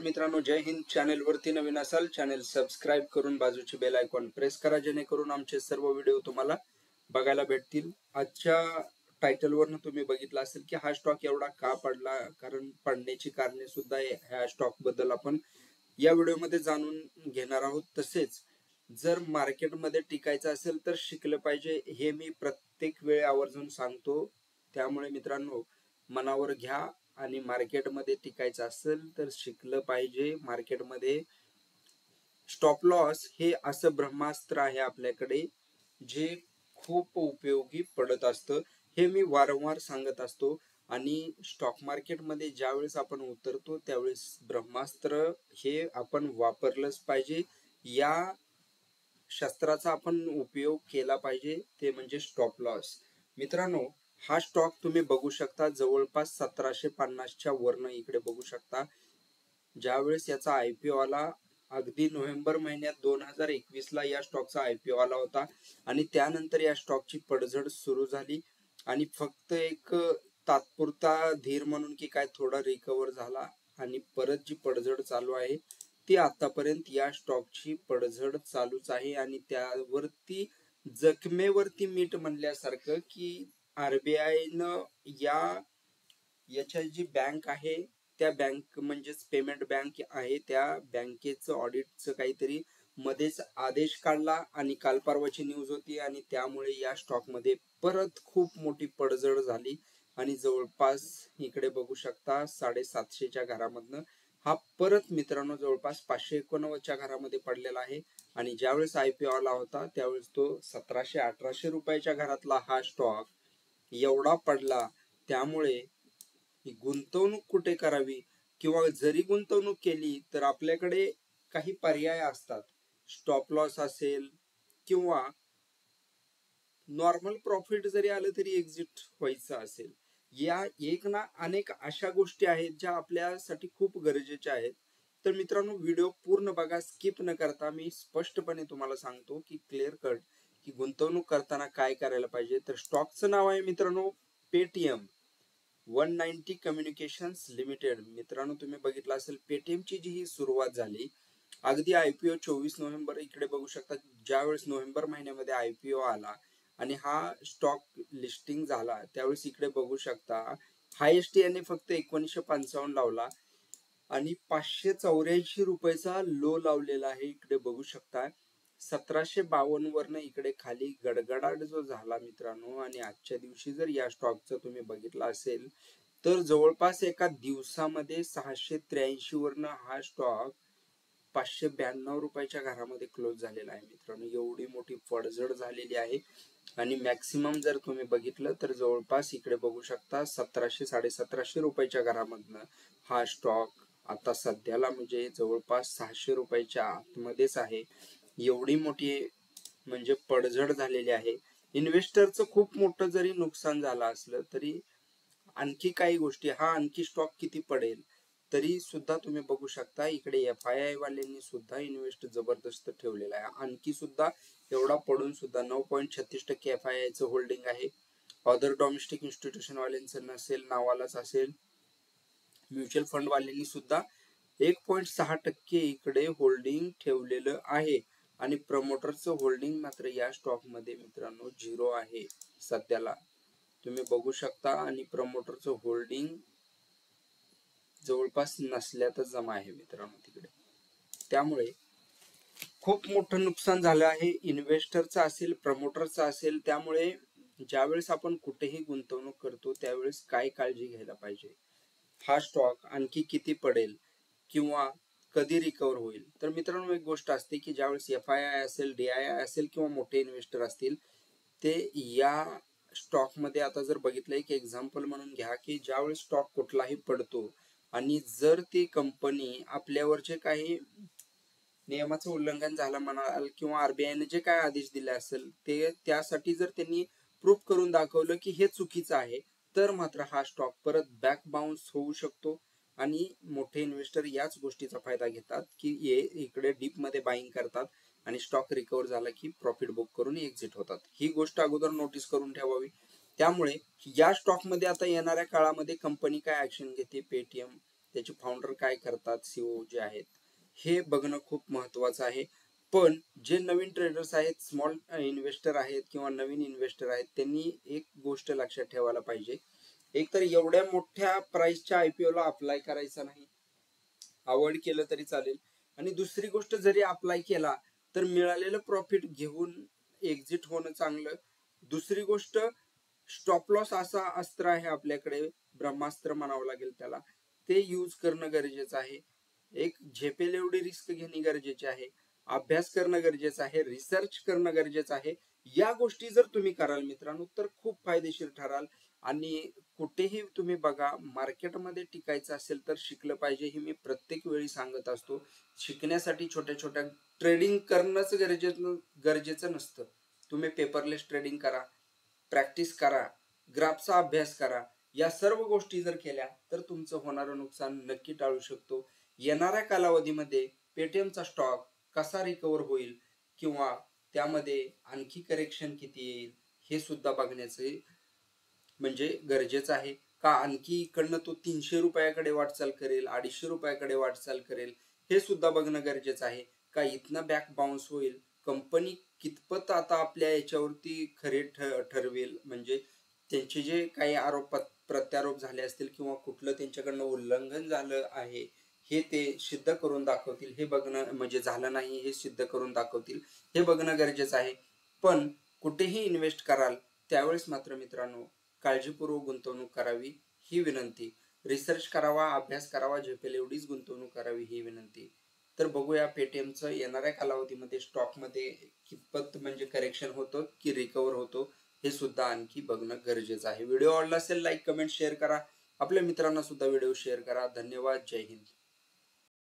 मित्रांनो जय हिंद. चॅनेल वरती नवीन असाल चॅनेल सबस्क्राईब करून बाजूची बेल आयकॉन प्रेस करा जेणेकरून आमचे सर्व व्हिडिओ तुम्हाला बघायला भेटतील. आजच्या टायटल वरनं तुम्ही बघितलं असेल की हा स्टॉक एवढा का पडला? कारण पडण्याची कारणे सुद्धा ह्या स्टॉकबद्दल आपण या व्हिडिओमध्ये जाणून घेणार आहोत. तसेच जर मार्केटमध्ये टिकायचं असेल तर शिकलं पाहिजे हे मी प्रत्येक वेळ आवर्जून सांगतो. त्यामुळे मित्रांनो मनावर घ्या. आणि मार्केटमध्ये टिकायचं असेल तर शिकलं पाहिजे. मार्केटमध्ये स्टॉप लॉस हे असं ब्रह्मास्त्र आहे आपल्याकडे जे खूप उपयोगी पडत असतं. हे मी वारंवार सांगत असतो आणि स्टॉक मार्केटमध्ये ज्यावेळेस आपण उतरतो त्यावेळेस ब्रह्मास्त्र हे आपण वापरलंच पाहिजे. या शस्त्राचा आपण उपयोग केला पाहिजे ते म्हणजे स्टॉप लॉस मित्रांनो हा स्टॉक तुम्ही बघू शकता जवळपास सतराशे पन्नासच्या वरनं इकडे बघू शकता. ज्यावेळेस याचा आयपीओ आला अगदी नोव्हेंबर महिन्यात दोन हजार एकवीस ला या स्टॉकचा आयपीओ आला होता. आणि त्यानंतर या स्टॉकची पडझड सुरू झाली. आणि फक्त एक तात्पुरता धीर म्हणून की काय थोडा रिकवर झाला. आणि परत जी पडझड चालू आहे ती आतापर्यंत या स्टॉकची पडझड चालूच आहे. आणि त्यावरती जखमेवरती मीठ म्हणल्यासारखं की आरबीआयनं या याच्या जी बँक आहे त्या बँक म्हणजेच पेमेंट बँक आहे त्या बँकेचं ऑडिटचं काहीतरी मध्येच आदेश काढला आणि काल परवाची न्यूज होती आणि त्यामुळे या स्टॉकमध्ये परत खूप मोठी पडझड झाली. आणि जवळपास इकडे बघू शकता साडेसातशेच्या घरामधनं हा परत मित्रांनो जवळपास पाचशे एकोणनव्वदच्या घरामध्ये पडलेला आहे. आणि ज्यावेळेस आयपीओ आला होता त्यावेळेस तो सतराशे अठराशे रुपयाच्या घरातला हा स्टॉक एवढा पडला त्यामुळे गुंतवणूक कुठे करावी? किंवा जरी गुंतवणूक केली तर आपल्याकडे काही पर्याय असतात. स्टॉप लॉस असेल किंवा नॉर्मल प्रॉफिट जरी आलं तरी एक्झिट व्हायचं असेल. या एक ना अनेक अशा गोष्टी आहेत ज्या आपल्यासाठी खूप गरजेच्या आहेत. तर मित्रांनो व्हिडिओ पूर्ण बघा स्किप न करता मी स्पष्टपणे तुम्हाला सांगतो की क्लिअर कट की गुंतवणूक करताना काय करायला पाहिजे? तर स्टॉकचं नाव आहे मित्रांनो Paytm. One ninety communications limited. मित्रांनो तुम्ही बघितलं असेल पेटीएमची जी ही सुरुवात झाली अगदी आयपीओ चोवीस नोव्हेंबर इकडे बघू शकता ज्यावेळेस नोव्हेंबर महिन्यामध्ये आयपीओ आला आणि हा स्टॉक लिस्टिंग झाला त्यावेळेस इकडे बघू शकता हायेस्ट याने फक्त एकोणीसशे पंचावन्न लावला आणि पाचशे चौऱ्याऐंशी रुपयाचा लो लावलेला आहे इकडे बघू शकता. सतराशे बावन्न वरनं इकडे खाली गडगडाट जो झाला मित्रांनो आणि आजच्या दिवशी जर या स्टॉकचं तुम्ही बघितलं असेल तर जवळपास एका दिवसामध्ये सहाशे त्र्याऐंशी वरनं हा स्टॉक पाचशे ब्याण्णव रुपयाच्या घरामध्ये क्लोज झालेला आहे मित्रांनो. एवढी मोठी पडझड झालेली आहे. आणि मॅक्सिमम जर तुम्ही बघितलं तर जवळपास इकडे बघू शकता सतराशे साडेसतराशे रुपयाच्या घरामधनं हा स्टॉक आता सध्याला म्हणजे जवळपास सहाशे रुपयाच्या आतमध्येच आहे. एवढी मोठी म्हणजे पडझड झालेली आहे. इन्व्हेस्टरचं खूप मोठं जरी नुकसान झालं असलं तरी आणखी काही गोष्टी हा आणखी स्टॉक किती पडेल तरी सुद्धा तुम्ही बघू शकता. इकडे एफ आय आय वाल्यांनी सुद्धा इन्व्हेस्ट जबरदस्त ठेवलेला आहे. आणखी सुद्धा एवढा पडून सुद्धा नऊ पॉईंट छत्तीस टक्के एफ आय आयचं होल्डिंग आहे. अदर डोमेस्टिक इन्स्टिट्यूशन वाल्यांचं नसेल नावालाच असेल म्युच्युअल फंड वाल्यांनी सुद्धा एक पॉईंट सहा टक्के इकडे होल्डिंग ठेवलेलं आहे. आणि प्रमोटरचं होल्डिंग मात्र या स्टॉकमध्ये मित्रांनो झिरो आहे सध्याला. तुम्ही बघू शकता आणि प्रमोटरचं होल्डिंग जवळपास नसल्यातच जमा आहे मित्रांनो तिकडे. त्यामुळे खूप मोठं नुकसान झालं आहे. इन्व्हेस्टरचं असेल प्रमोटरचं असेल त्यामुळे ज्यावेळेस आपण कुठेही गुंतवणूक करतो त्यावेळेस काय काळजी घ्यायला पाहिजे? हा स्टॉक आणखी किती पडेल? किंवा कधी रिकवर होईल. तर मित्रांनो एक गोष्ट असते की ज्यावेळेस एफ आय आय असेल डी आय आय असेल किंवा मोठे इन्व्हेस्टर असतील ते या स्टॉकमध्ये आता जर बघितलं एक एक्झाम्पल म्हणून घ्या की ज्यावेळेस स्टॉक कुठलाही पडतो आणि जर ती कंपनी आपल्यावरचे काही नियमाचं उल्लंघन झालं म्हणाल किंवा आरबीआयने जे काय आदेश दिले असेल ते त्यासाठी जर त्यांनी प्रूफ करून दाखवलं की हे चुकीचं आहे तर मात्र हा स्टॉक परत बॅक बाउन्स होऊ शकतो. आणि मोठे इन्व्हेस्टर याच गोष्टीचा फायदा घेतात की हे इकडे डीपमध्ये बाईंग करतात आणि स्टॉक रिकवर झाला की प्रॉफिट बुक करून एक्झिट होतात. ही गोष्ट अगोदर नोटीस करून ठेवावी. त्यामुळे या स्टॉकमध्ये आता येणाऱ्या काळामध्ये कंपनी काय ऍक्शन घेते? पेटीएम त्याचे फाउंडर काय करतात? सीओ जे आहेत हे बघणं खूप महत्वाचं आहे. पण जे नवीन ट्रेडर्स आहेत स्मॉल इन्व्हेस्टर आहेत किंवा नवीन इन्व्हेस्टर आहेत त्यांनी एक गोष्ट लक्षात ठेवायला पाहिजे एक तर एवढ्या मोठ्या प्राइसच्या आयपीओ ला अप्लाय करायचा नाही. अवॉइड केलं तरी चालेल. आणि दुसरी गोष्ट जरी अप्लाय केला तर मिळालेलं प्रॉफिट घेऊन एक्झिट होणं चांगलं. दुसरी गोष्ट स्टॉप लॉस असा अस्त्र आहे आपल्याकडे. ब्रह्मास्त्र म्हणावं लागेल त्याला. ते यूज करणं गरजेचं आहे. एक झेपेल एवढी रिस्क घेणे गरजेचे आहे. अभ्यास करणं गरजेचं आहे. रिसर्च करणं गरजेचं आहे. या गोष्टी जर तुम्ही कराल मित्रांनो तर खूप फायदेशीर ठराल. आणि कुठेही तुम्ही बघा मार्केटमध्ये टिकायचं असेल तर शिकलं पाहिजे हे मी प्रत्येक वेळी सांगत असतो. शिकण्यासाठी छोट्या छोट्या ट्रेडिंग करणंच गरजेचं गरजेचं नसतं. तुम्ही पेपरलेस ट्रेडिंग करा प्रॅक्टिस करा ग्राफचा अभ्यास करा. या सर्व गोष्टी जर केल्या तर तुमचं होणारं नुकसान नक्की टाळू शकतो. येणाऱ्या कालावधीमध्ये पेटीएमचा स्टॉक कसा रिकवर होईल किंवा त्यामध्ये आणखी करेक्शन किती येईल हे सुद्धा बघण्याचे म्हणजे गरजेचं आहे. का आणखी इकडनं तो तीनशे रुपयाकडे वाटचाल करेल अडीचशे रुपयाकडे वाटचाल करेल हे सुद्धा बघणं गरजेचं आहे. का इथनं बॅक बाउन्स होईल? कंपनी कितपत आता आपल्या याच्यावरती खरे ठरवेल? म्हणजे त्यांचे जे काही आरोप प्रत्यारोप झाले असतील किंवा कुठलं त्यांच्याकडनं उल्लंघन झालं आहे हे ते सिद्ध करून दाखवतील. हे बघणं म्हणजे झालं नाही हे सिद्ध करून दाखवतील. हे बघणं गरजेचं आहे. पण कुठेही इन्व्हेस्ट कराल त्यावेळेस मात्र मित्रांनो काळजीपूर्वक गुंतवणूक करावी ही विनंती. रिसर्च करावा अभ्यास करावा झेपेल एवढीच गुंतवणूक करावी ही विनंती. तर बघूया पेटीएमचं येणाऱ्या कालावधीमध्ये स्टॉकमध्ये कितपत म्हणजे करेक्शन होतं की रिकवर होतो हे सुद्धा आणखी बघणं गरजेचं आहे. व्हिडिओ आवडला असेल लाईक कमेंट शेअर करा. आपल्या मित्रांना सुद्धा व्हिडिओ शेअर करा. धन्यवाद. जय हिंद.